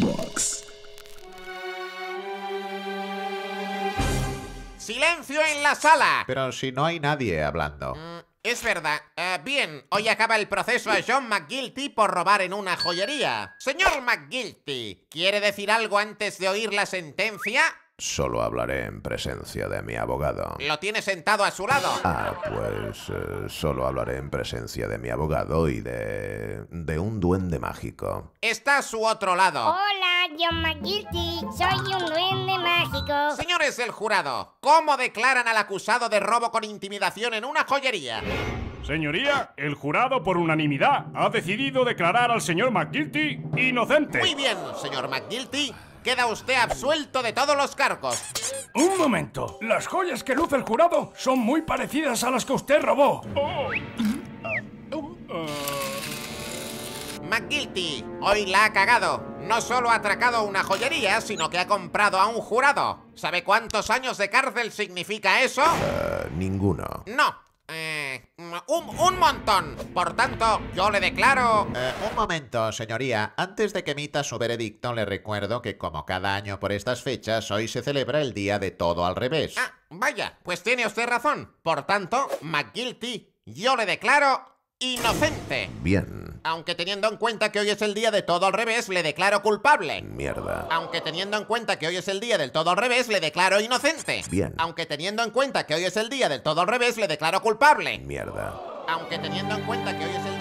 Box. ¡Silencio en la sala! Pero si no hay nadie hablando. Mm, Es verdad. Eh, bien, hoy acaba el proceso a John McGilty por robar en una joyería. Señor McGilty, ¿quiere decir algo antes de oír la sentencia? Solo hablaré en presencia de mi abogado. Lo tiene sentado a su lado. Ah, pues eh, solo hablaré en presencia de mi abogado y de... de un duende mágico. Está a su otro lado. Hola, John McGilty. Soy un duende Señores del jurado, ¿cómo declaran al acusado de robo con intimidación en una joyería? Señoría, el jurado por unanimidad ha decidido declarar al señor McGilty inocente. Muy bien, señor McGilty. Queda usted absuelto de todos los cargos. Un momento. Las joyas que luce el jurado son muy parecidas a las que usted robó. McGilty, hoy la ha cagado. No solo ha atracado una joyería, sino que ha comprado a un jurado. ¿Sabe cuántos años de cárcel significa eso? Eh, ninguno. No. Eh, un, un montón. Por tanto, yo le declaro... Eh, un momento, señoría. Antes de que emita su veredicto, le recuerdo que como cada año por estas fechas, hoy se celebra el Día de Todo al Revés. Ah, vaya, pues tiene usted razón. Por tanto, McGilty, yo le declaro inocente. Bien. Aunque teniendo en cuenta que hoy es el día de todo al revés, le declaro culpable. Mierda. Aunque teniendo en cuenta que hoy es el día del todo al revés, le declaro inocente. Bien. Aunque teniendo en cuenta que hoy es el día del todo al revés, le declaro culpable. Mierda. Aunque teniendo en cuenta que hoy es el